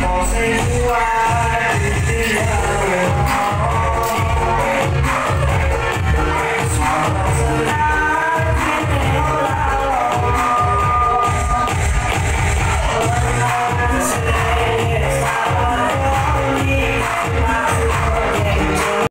Posso voar